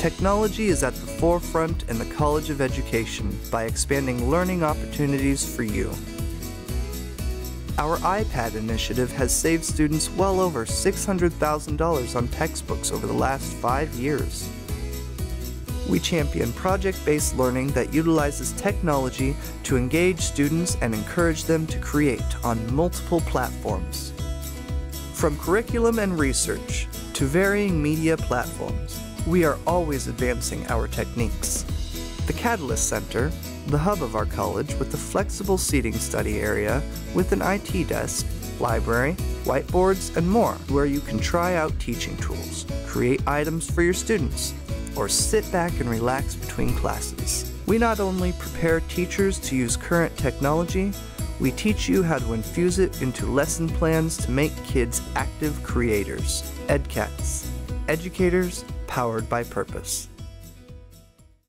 Technology is at the forefront in the College of Education by expanding learning opportunities for you. Our iPad initiative has saved students well over $600,000 on textbooks over the last five years. We champion project-based learning that utilizes technology to engage students and encourage them to create on multiple platforms. From curriculum and research to varying media platforms, we are always advancing our techniques. The Catalyst Center, the hub of our college with a flexible seating study area with an IT desk, library, whiteboards, and more, where you can try out teaching tools, create items for your students, or sit back and relax between classes. We not only prepare teachers to use current technology, we teach you how to infuse it into lesson plans to make kids active creators. EdCats, educators powered by purpose.